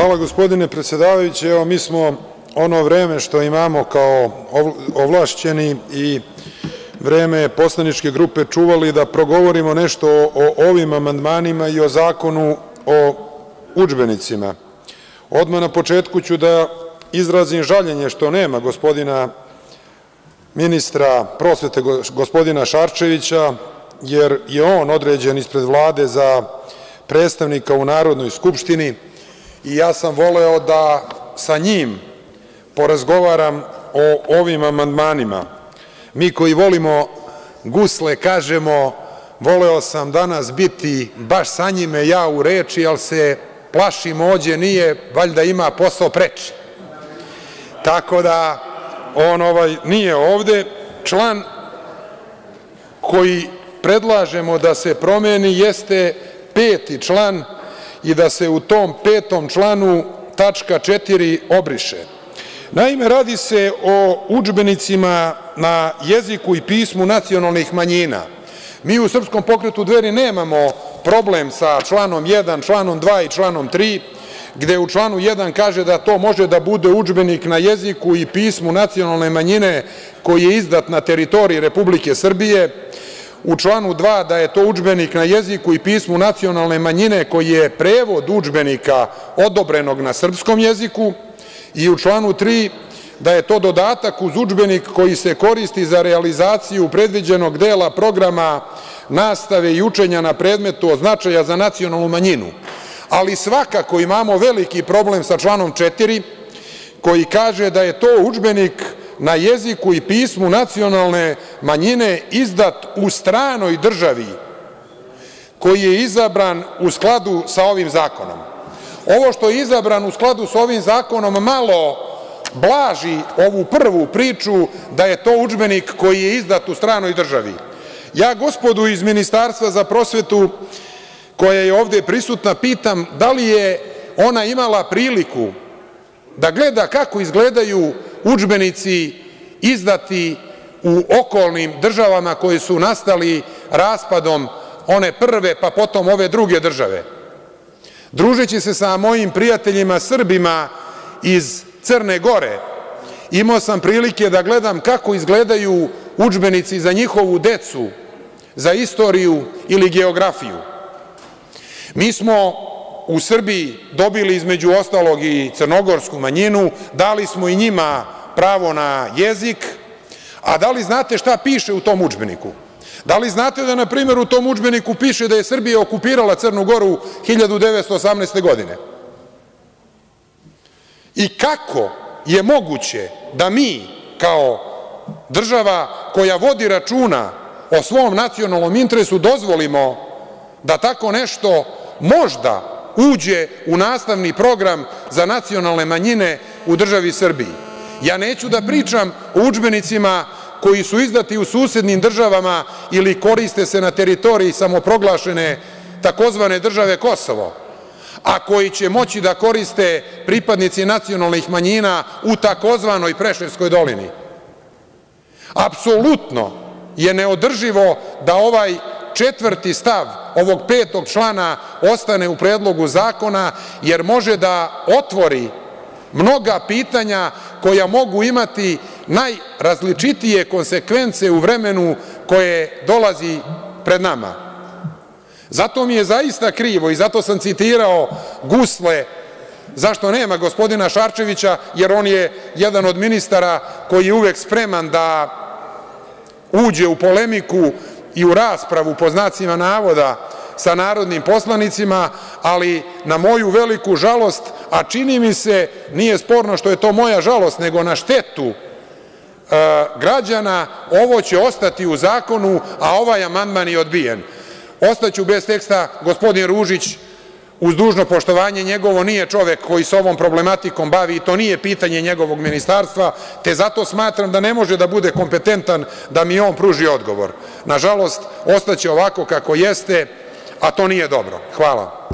Hvala, gospodine predsedavajući, evo mi smo ono vreme što imamo kao ovlašćeni i vreme poslaničke grupe čuvali da progovorimo nešto o ovim amandmanima i o Zakonu o udžbenicima. Odmah na početku ću da izrazim žaljenje što nema gospodina ministra prosvete, gospodina Šarčevića, jer je on određen ispred Vlade za predstavnika u Narodnoj skupštini i ja sam voleo da sa njim porazgovaram o ovim amandmanima. Mi koji volimo gusle kažemo voleo sam danas biti baš sa njime ja u reči, ali se plašim ođe nije, valjda ima posao preči. Tako da on ovaj nije ovde. Član koji predlažemo da se promeni jeste peti član i da se u tom petom članu tačka 4. obriše. Naime, radi se o udžbenicima na jeziku i pismu nacionalnih manjina. Mi u Srpskom pokretu Dveri nemamo problem sa članom 1, članom 2. i članom 3, gde u članu 1 kaže da to može da bude udžbenik na jeziku i pismu nacionalne manjine koji je izdat na teritoriji Republike Srbije, u članu 2. da je to udžbenik na jeziku i pismu nacionalne manjine koji je prevod udžbenika odobrenog na srpskom jeziku i u članu 3. da je to dodatak uz udžbenik koji se koristi za realizaciju predviđenog dela programa nastave i učenja na predmetu od značaja za nacionalnu manjinu. Ali svakako imamo veliki problem sa članom 4. koji kaže da je to udžbenik na jeziku i pismu nacionalne manjine izdat u stranoj državi koji je izabran u skladu sa ovim zakonom. Ovo što je izabran u skladu sa ovim zakonom malo blaži ovu prvu priču da je to udžbenik koji je izdat u stranoj državi. Ja gospodu iz Ministarstva za prosvetu, koja je ovde prisutna, pitam da li je ona imala priliku da gleda kako izgledaju udžbenici izdati u okolnim državama koji su nastali raspadom one prve, pa potom ove druge države. Družeći se sa mojim prijateljima Srbima iz Crne Gore, imao sam prilike da gledam kako izgledaju udžbenici za njihovu decu, za istoriju ili geografiju. Mi smo u Srbiji dobili između ostalog i crnogorsku manjinu, dali smo i njima pravo na jezik, a da li znate šta piše u tom udžbeniku? Da li znate da, na primer, u tom udžbeniku piše da je Srbija okupirala Crnu Goru 1918. godine? I kako je moguće da mi, kao država koja vodi računa o svom nacionalnom interesu, dozvolimo da tako nešto možda uđe u nastavni program za nacionalne manjine u državi Srbiji? Ja neću da pričam o udžbenicima koji su izdati u susednim državama ili koriste se na teritoriji samoproglašene takozvane države Kosovo, a koji će moći da koriste pripadnici nacionalnih manjina u takozvanoj Preševskoj dolini. Apsolutno je neodrživo da ovaj četvrti stav ovog petog člana ostane u predlogu zakona, jer može da otvori mnoga pitanja koja mogu imati najrazličitije konsekvence u vremenu koje dolazi pred nama. Zato mi je zaista krivo i zato sam citirao gusle zašto nema gospodina Šarčevića, jer on je jedan od ministara koji je uvek spreman da uđe u polemiku i u raspravu, po znacima navoda, sa narodnim poslanicima, ali na moju veliku žalost, a čini mi se, nije sporno što je to moja žalost, nego na štetu e, građana, ovo će ostati u zakonu, a ovaj amandman je odbijen. Ostaću bez teksta, gospodin Ružić, uz dužno poštovanje njegovo, nije čovek koji se ovom problematikom bavi i to nije pitanje njegovog ministarstva, te zato smatram da ne može da bude kompetentan da mi on pruži odgovor. Nažalost, ostaće ovako kako jeste, a to nije dobro. Hvala.